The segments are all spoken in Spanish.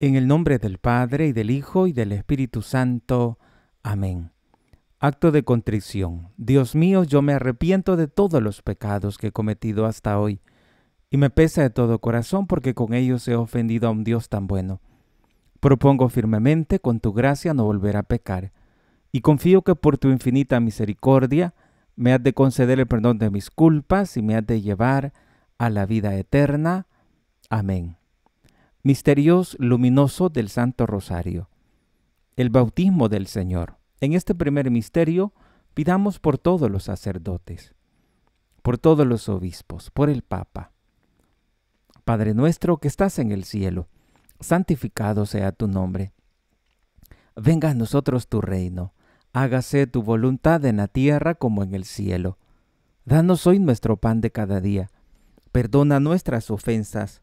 En el nombre del Padre y del Hijo y del Espíritu Santo. Amén. Acto de contrición. Dios mío, yo me arrepiento de todos los pecados que he cometido hasta hoy, y me pesa de todo corazón porque con ellos he ofendido a un Dios tan bueno. Propongo firmemente, con tu gracia, no volver a pecar, y confío que por tu infinita misericordia me has de conceder el perdón de mis culpas y me has de llevar a la vida eterna. Amén. Misterios luminoso del Santo Rosario. El bautismo del Señor. En este primer misterio pidamos por todos los sacerdotes, por todos los obispos, por el Papa. Padre nuestro que estás en el cielo, santificado sea tu nombre. Venga a nosotros tu reino, hágase tu voluntad en la tierra como en el cielo. Danos hoy nuestro pan de cada día. Perdona nuestras ofensas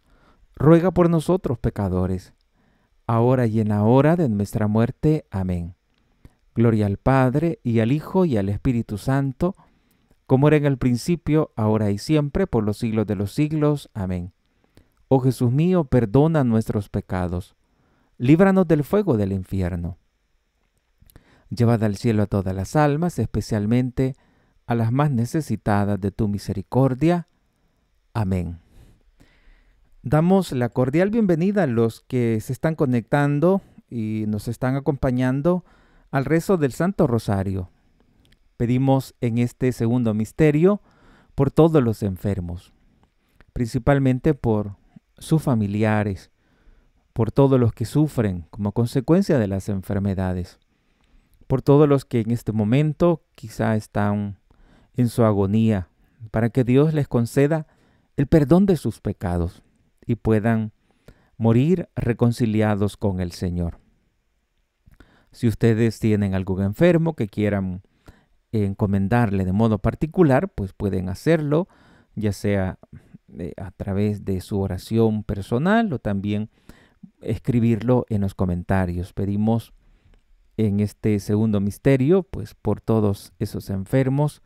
ruega por nosotros pecadores, ahora y en la hora de nuestra muerte. Amén. Gloria al Padre, y al Hijo, y al Espíritu Santo, como era en el principio, ahora y siempre, por los siglos de los siglos. Amén. Oh Jesús mío, perdona nuestros pecados, líbranos del fuego del infierno. Llevad al cielo a todas las almas, especialmente a las más necesitadas de tu misericordia. Amén. Damos la cordial bienvenida a los que se están conectando y nos están acompañando al rezo del Santo Rosario. Pedimos en este segundo misterio por todos los enfermos, principalmente por sus familiares, por todos los que sufren como consecuencia de las enfermedades, por todos los que en este momento quizá están en su agonía, para que Dios les conceda el perdón de sus pecados y puedan morir reconciliados con el Señor. Si ustedes tienen algún enfermo que quieran encomendarle de modo particular, pues pueden hacerlo, ya sea eh, a través de su oración personal o también escribirlo en los comentarios. Pedimos en este segundo misterio, pues por todos esos enfermos,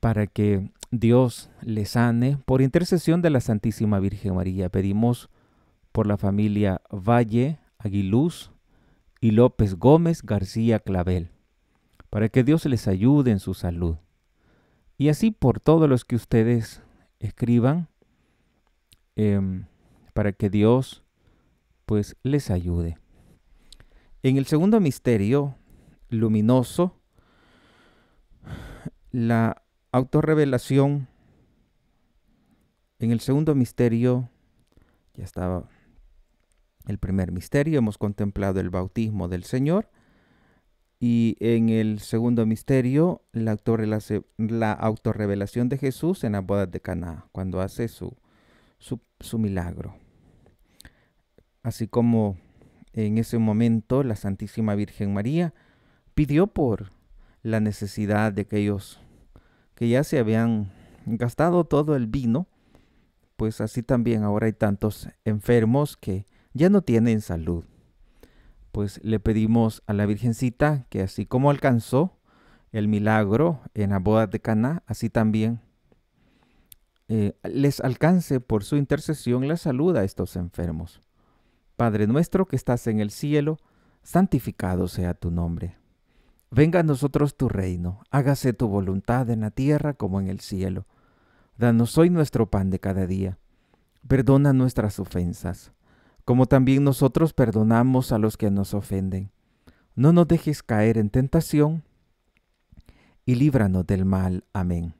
para que Dios les sane por intercesión de la Santísima Virgen María. Pedimos por la familia Valle Aguiluz, y López Gómez García Clavel, para que Dios les ayude en su salud. Y así por todos los que ustedes escriban, em, para que Dios pues les ayude. En el segundo misterio luminoso, la autorrevelación, en el segundo misterio, ya estaba el primer misterio hemos contemplado el bautismo del Señor y en el segundo misterio la, autorrevelación de Jesús en la boda de Caná, cuando hace su, su milagro. Así como en ese momento la Santísima Virgen María pidió por la necesidad de aquellos que ya se habían gastado todo el vino, pues así también ahora hay tantos enfermos que ya no tienen salud. Pues le pedimos a la Virgencita que así como alcanzó el milagro en la boda de Caná, así también eh, les alcance por su intercesión la salud a estos enfermos. Padre nuestro que estás en el cielo, santificado sea tu nombre. Venga a nosotros tu reino, hágase tu voluntad en la tierra como en el cielo. Danos hoy nuestro pan de cada día. Perdona nuestras ofensas como también nosotros perdonamos a los que nos ofenden. No nos dejes caer en tentación y líbranos del mal. Amén.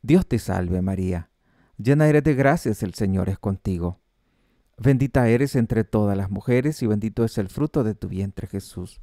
Dios te salve María, llena eres de gracias, el Señor es contigo. Bendita eres entre todas las mujeres y bendito es el fruto de tu vientre Jesús.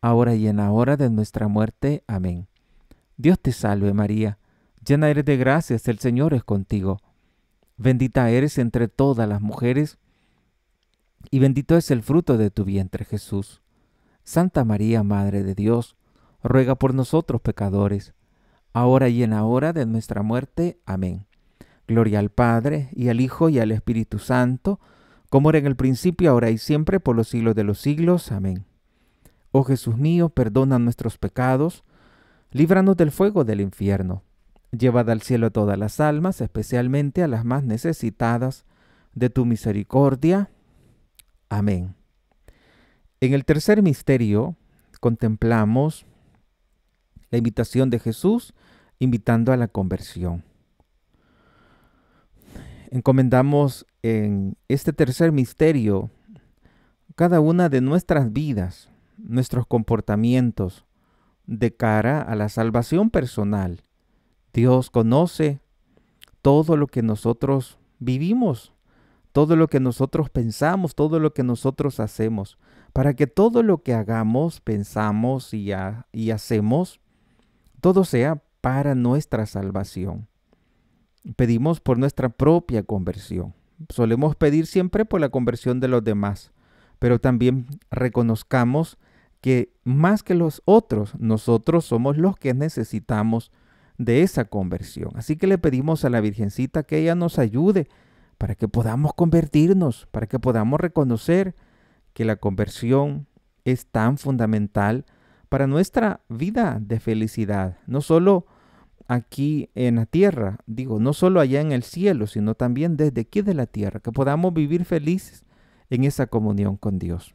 ahora y en la hora de nuestra muerte. Amén. Dios te salve María, llena eres de gracias, el Señor es contigo. Bendita eres entre todas las mujeres, y bendito es el fruto de tu vientre Jesús. Santa María, Madre de Dios, ruega por nosotros pecadores, ahora y en la hora de nuestra muerte. Amén. Gloria al Padre, y al Hijo, y al Espíritu Santo, como era en el principio, ahora y siempre, por los siglos de los siglos. Amén. Oh Jesús mío, perdona nuestros pecados, líbranos del fuego del infierno. Llevad al cielo todas las almas, especialmente a las más necesitadas de tu misericordia. Amén. En el tercer misterio contemplamos la invitación de Jesús invitando a la conversión. Encomendamos en este tercer misterio cada una de nuestras vidas, nuestros comportamientos, de cara a la salvación personal. Dios conoce todo lo que nosotros vivimos, todo lo que nosotros pensamos, todo lo que nosotros hacemos, para que todo lo que hagamos, pensamos y, hacemos, todo sea para nuestra salvación. Pedimos por nuestra propia conversión. Solemos pedir siempre por la conversión de los demás, pero también reconozcamos que más que los otros, nosotros somos los que necesitamos de esa conversión. Así que le pedimos a la Virgencita que ella nos ayude para que podamos convertirnos, para que podamos reconocer que la conversión es tan fundamental para nuestra vida de felicidad, no solo aquí en la tierra, digo, no solo allá en el cielo, sino también desde aquí de la tierra, que podamos vivir felices en esa comunión con Dios.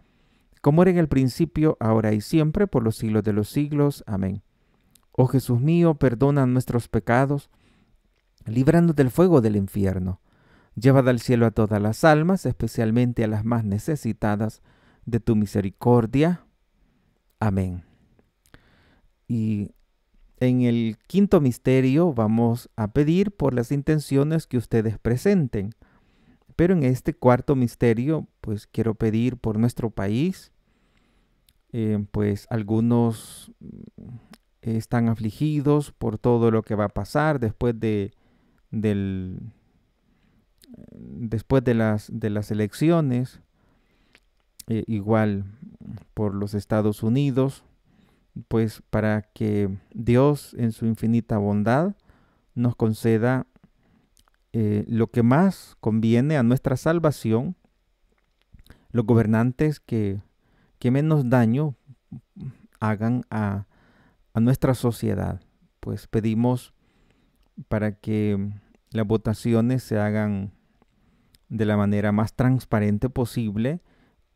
como era en el principio, ahora y siempre, por los siglos de los siglos. Amén. Oh Jesús mío, perdona nuestros pecados, líbranos del fuego del infierno. Llevad al cielo a todas las almas, especialmente a las más necesitadas de tu misericordia. Amén. Y en el quinto misterio vamos a pedir por las intenciones que ustedes presenten. Pero en este cuarto misterio, pues quiero pedir por nuestro país. Eh, pues algunos mm, están afligidos por todo lo que va a pasar después de, del, después de, las, de las elecciones. Eh, igual por los Estados Unidos, pues para que Dios en su infinita bondad nos conceda eh, lo que más conviene a nuestra salvación los gobernantes que, que menos daño hagan a, a nuestra sociedad. Pues pedimos para que las votaciones se hagan de la manera más transparente posible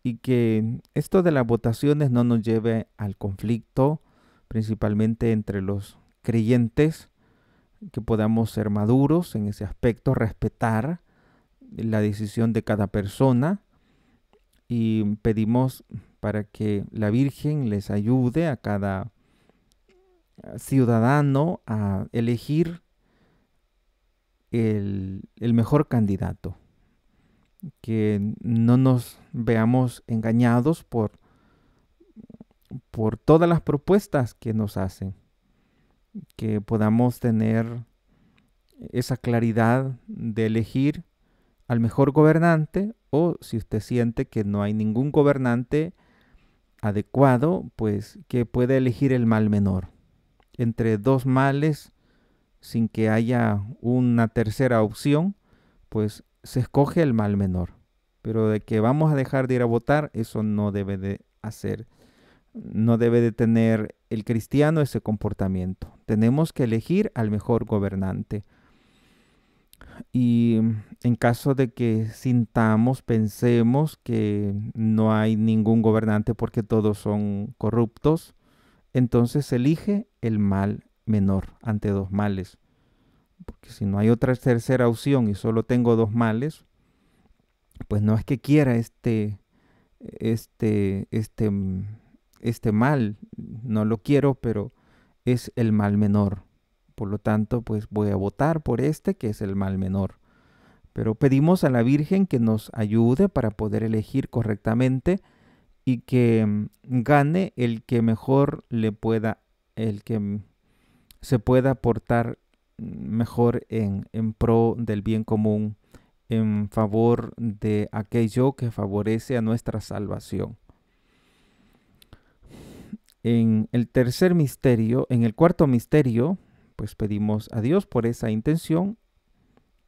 y que esto de las votaciones no nos lleve al conflicto, principalmente entre los creyentes, que podamos ser maduros en ese aspecto, respetar la decisión de cada persona y pedimos para que la Virgen les ayude a cada ciudadano a elegir el, mejor candidato. Que no nos veamos engañados por, por todas las propuestas que nos hacen. Que podamos tener esa claridad de elegir al mejor gobernante o si usted siente que no hay ningún gobernante adecuado, pues que puede elegir el mal menor. Entre dos males, sin que haya una tercera opción, pues se escoge el mal menor. Pero de que vamos a dejar de ir a votar, eso no debe de hacer. No debe de tener el cristiano ese comportamiento. Tenemos que elegir al mejor gobernante. Y en caso de que sintamos, pensemos que no hay ningún gobernante porque todos son corruptos, entonces elige el mal menor ante dos males. Porque si no hay otra tercera opción y solo tengo dos males, pues no es que quiera este, este, este, este mal, no lo quiero, pero es el mal menor. Por lo tanto, pues voy a votar por este que es el mal menor. Pero pedimos a la Virgen que nos ayude para poder elegir correctamente y que mm, gane el que mejor le pueda, el que mm, se pueda aportar mejor en, en pro del bien común, en favor de aquello que favorece a nuestra salvación. En el tercer misterio, en el cuarto misterio, pues pedimos a Dios por esa intención.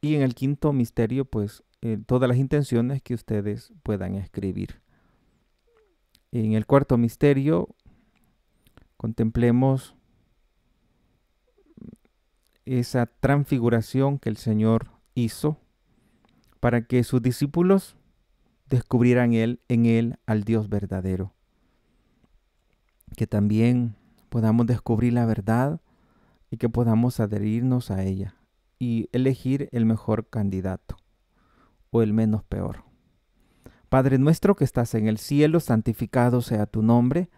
Y en el quinto misterio, pues eh, todas las intenciones que ustedes puedan escribir. En el cuarto misterio, contemplemos esa transfiguración que el Señor hizo para que sus discípulos descubrieran él, en Él al Dios verdadero. Que también podamos descubrir la verdad y que podamos adherirnos a ella y elegir el mejor candidato o el menos peor. Padre nuestro que estás en el cielo, santificado sea tu nombre.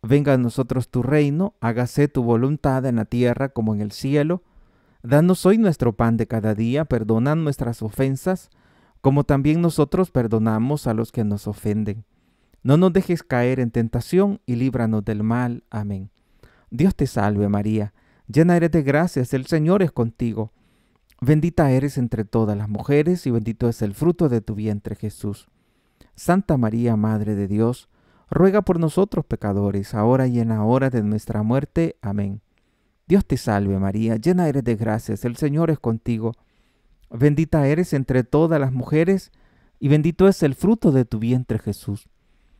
Venga a nosotros tu reino, hágase tu voluntad en la tierra como en el cielo. Danos hoy nuestro pan de cada día, perdona nuestras ofensas, como también nosotros perdonamos a los que nos ofenden. No nos dejes caer en tentación y líbranos del mal. Amén. Dios te salve María Llena eres de gracias, el Señor es contigo. Bendita eres entre todas las mujeres y bendito es el fruto de tu vientre Jesús. Santa María, Madre de Dios, ruega por nosotros pecadores, ahora y en la hora de nuestra muerte. Amén. Dios te salve María, llena eres de gracias, el Señor es contigo. Bendita eres entre todas las mujeres y bendito es el fruto de tu vientre Jesús.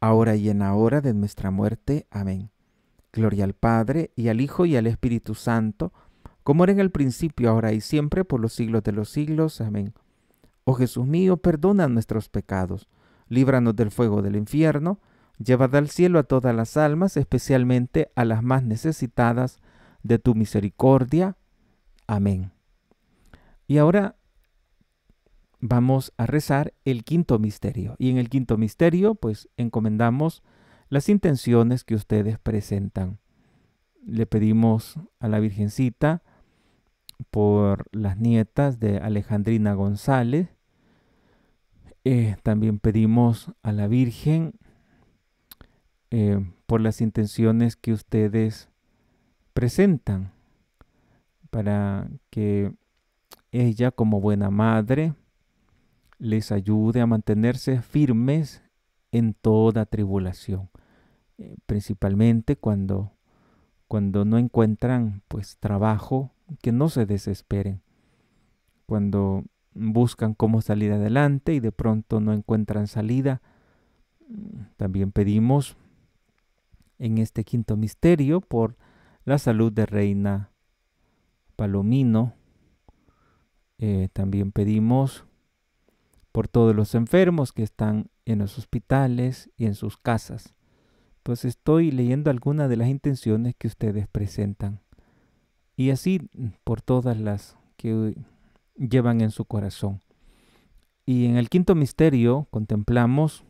ahora y en la hora de nuestra muerte. Amén. Gloria al Padre, y al Hijo, y al Espíritu Santo, como era en el principio, ahora y siempre, por los siglos de los siglos. Amén. Oh Jesús mío, perdona nuestros pecados, líbranos del fuego del infierno, llevad al cielo a todas las almas, especialmente a las más necesitadas de tu misericordia. Amén. Y ahora vamos a rezar el quinto misterio. Y en el quinto misterio, pues encomendamos las intenciones que ustedes presentan. Le pedimos a la Virgencita por las nietas de Alejandrina González. Eh, también pedimos a la Virgen eh, por las intenciones que ustedes presentan para que ella como buena madre les ayude a mantenerse firmes en toda tribulación, eh, principalmente cuando cuando no encuentran pues trabajo, que no se desesperen. Cuando buscan cómo salir adelante y de pronto no encuentran salida, también pedimos en este quinto misterio por la salud de Reina Palomino. Eh, también pedimos por todos los enfermos que están en los hospitales y en sus casas. Pues estoy leyendo algunas de las intenciones que ustedes presentan. Y así por todas las que llevan en su corazón. Y en el quinto misterio contemplamos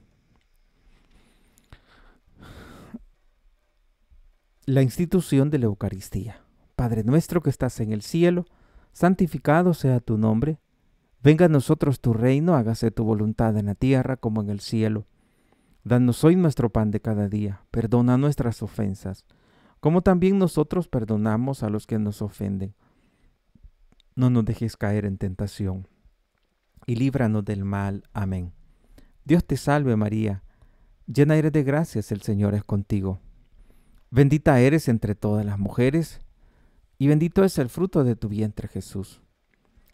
la institución de la Eucaristía. Padre nuestro que estás en el cielo, santificado sea tu nombre, venga a nosotros tu reino, hágase tu voluntad en la tierra como en el cielo. Danos hoy nuestro pan de cada día, perdona nuestras ofensas, como también nosotros perdonamos a los que nos ofenden. No nos dejes caer en tentación, y líbranos del mal. Amén. Dios te salve María, llena eres de gracias, el Señor es contigo. Bendita eres entre todas las mujeres, y bendito es el fruto de tu vientre Jesús.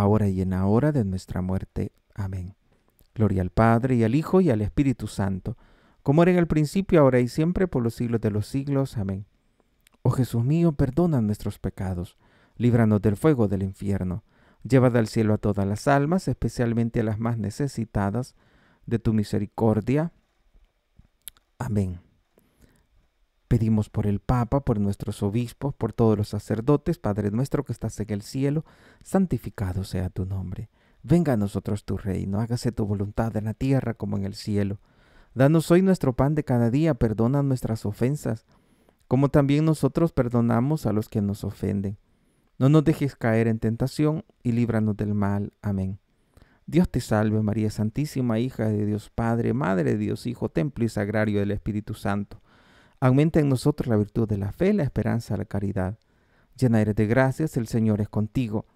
ahora y en la hora de nuestra muerte. Amén. Gloria al Padre y al Hijo y al Espíritu Santo, como era en el principio, ahora y siempre, por los siglos de los siglos. Amén. Oh Jesús mío, perdona nuestros pecados, líbranos del fuego del infierno, llevad al cielo a todas las almas, especialmente a las más necesitadas de tu misericordia. Amén. Pedimos por el Papa, por nuestros obispos, por todos los sacerdotes, Padre nuestro que estás en el cielo, santificado sea tu nombre. Venga a nosotros tu reino, hágase tu voluntad en la tierra como en el cielo. Danos hoy nuestro pan de cada día, perdona nuestras ofensas, como también nosotros perdonamos a los que nos ofenden. No nos dejes caer en tentación y líbranos del mal. Amén. Dios te salve María Santísima, hija de Dios Padre, Madre de Dios Hijo, templo y sagrario del Espíritu Santo. Aumenta en nosotros la virtud de la fe, la esperanza, la caridad. Llena eres de gracias, el Señor es contigo.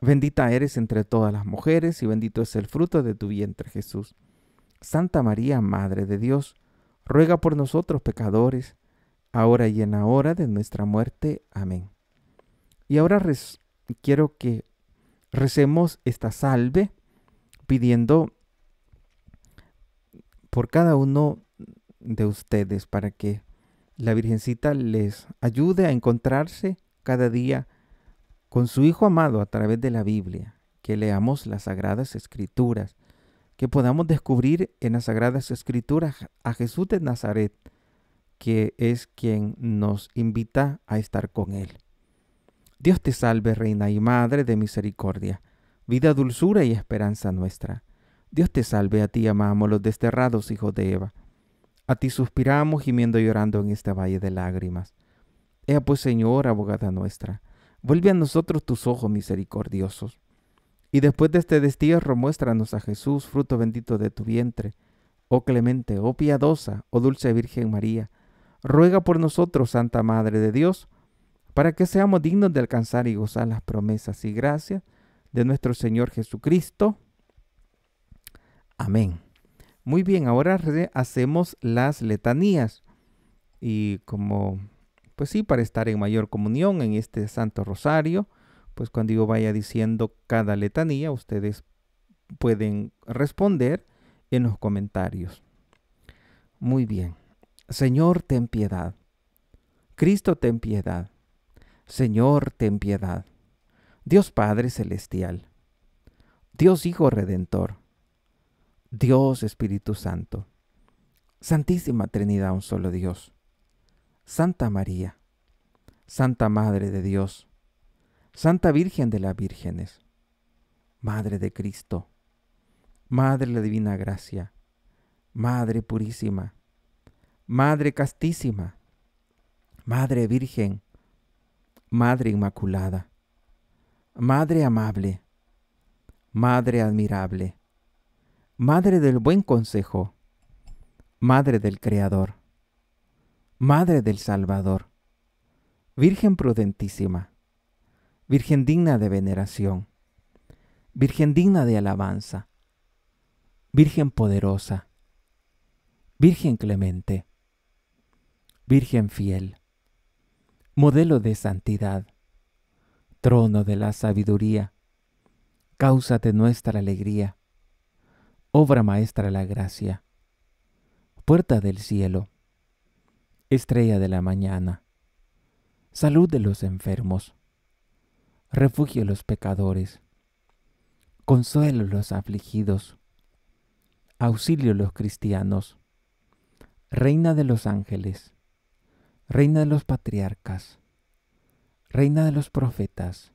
Bendita eres entre todas las mujeres y bendito es el fruto de tu vientre Jesús. Santa María, Madre de Dios, ruega por nosotros pecadores, ahora y en la hora de nuestra muerte. Amén. Y ahora quiero que recemos esta salve pidiendo por cada uno de ustedes para que la Virgencita les ayude a encontrarse cada día con su Hijo amado a través de la Biblia, que leamos las Sagradas Escrituras, que podamos descubrir en las Sagradas Escrituras a Jesús de Nazaret, que es quien nos invita a estar con Él. Dios te salve, Reina y Madre de Misericordia, vida, dulzura y esperanza nuestra. Dios te salve, a ti amamos los desterrados hijos de Eva. A ti suspiramos gimiendo y llorando en este valle de lágrimas. Ea pues, Señor, abogada nuestra, vuelve a nosotros tus ojos misericordiosos. Y después de este destierro, muéstranos a Jesús, fruto bendito de tu vientre. Oh clemente, oh piadosa, oh dulce Virgen María, ruega por nosotros, Santa Madre de Dios, para que seamos dignos de alcanzar y gozar las promesas y gracias de nuestro Señor Jesucristo. Amén. Muy bien, ahora hacemos las letanías. Y como, pues sí, para estar en mayor comunión en este Santo Rosario, pues cuando yo vaya diciendo cada letanía, ustedes pueden responder en los comentarios. Muy bien. Señor, ten piedad. Cristo, ten piedad. Señor, ten piedad. Dios Padre Celestial. Dios Hijo Redentor Dios Espíritu Santo, Santísima Trinidad, un solo Dios, Santa María, Santa Madre de Dios, Santa Virgen de las Vírgenes, Madre de Cristo, Madre de la Divina Gracia, Madre Purísima, Madre Castísima, Madre Virgen, Madre Inmaculada, Madre amable, Madre admirable, Madre del buen consejo, Madre del Creador, Madre del Salvador, Virgen prudentísima, Virgen digna de veneración, Virgen digna de alabanza, Virgen poderosa, Virgen clemente, Virgen fiel, modelo de santidad, trono de la sabiduría, causa de nuestra alegría, obra maestra la gracia, puerta del cielo, estrella de la mañana, salud de los enfermos, refugio de los pecadores, consuelo de los afligidos, auxilio de los cristianos, reina de los ángeles, reina de los patriarcas, reina de los profetas,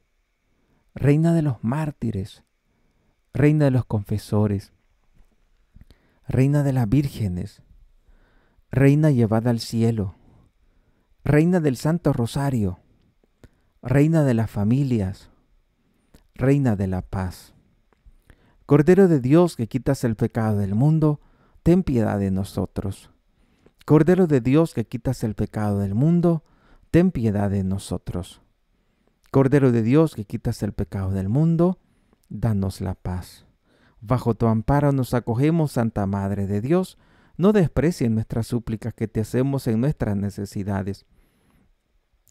reina de los mártires, reina de los confesores, reina de las vírgenes, reina llevada al cielo, reina del Santo Rosario, reina de las familias, reina de la paz. Cordero de Dios que quitas el pecado del mundo, ten piedad de nosotros. Cordero de Dios que quitas el pecado del mundo, ten piedad de nosotros. Cordero de Dios que quitas el pecado del mundo, danos la paz. Bajo tu amparo nos acogemos, Santa Madre de Dios, no desprecien nuestras súplicas que te hacemos en nuestras necesidades.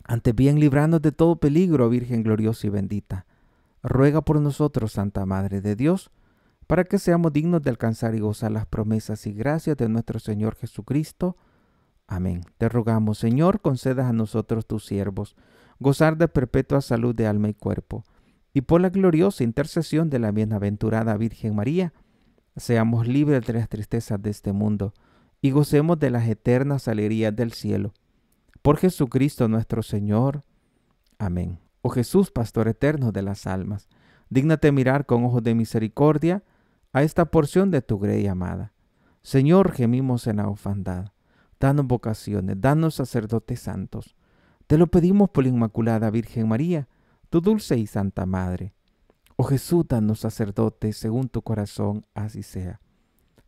Ante bien libranos de todo peligro, Virgen gloriosa y bendita. Ruega por nosotros, Santa Madre de Dios, para que seamos dignos de alcanzar y gozar las promesas y gracias de nuestro Señor Jesucristo. Amén. Te rogamos, Señor, concedas a nosotros tus siervos, gozar de perpetua salud de alma y cuerpo, y por la gloriosa intercesión de la bienaventurada Virgen María, seamos libres de las tristezas de este mundo y gocemos de las eternas alegrías del cielo. Por Jesucristo nuestro Señor. Amén. Oh Jesús, Pastor eterno de las almas, dígnate mirar con ojos de misericordia a esta porción de tu grey amada. Señor, gemimos en la ofandad. Danos vocaciones, danos sacerdotes santos. Te lo pedimos por la Inmaculada Virgen María, tu dulce y santa Madre. Oh Jesús, danos sacerdotes según tu corazón, así sea.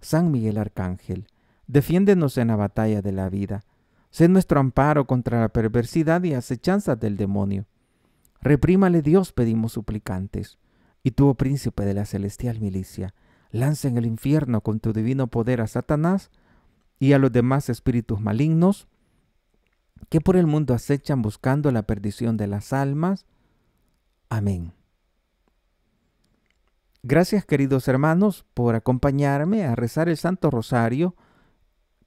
San Miguel Arcángel, defiéndenos en la batalla de la vida. Sé nuestro amparo contra la perversidad y acechanzas del demonio. Reprímale Dios, pedimos suplicantes. Y tú, oh príncipe de la celestial milicia, lanza en el infierno con tu divino poder a Satanás y a los demás espíritus malignos que por el mundo acechan buscando la perdición de las almas. Amén. Gracias queridos hermanos por acompañarme a rezar el Santo Rosario.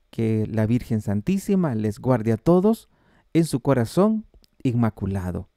Que la Virgen Santísima les guarde a todos en su corazón inmaculado.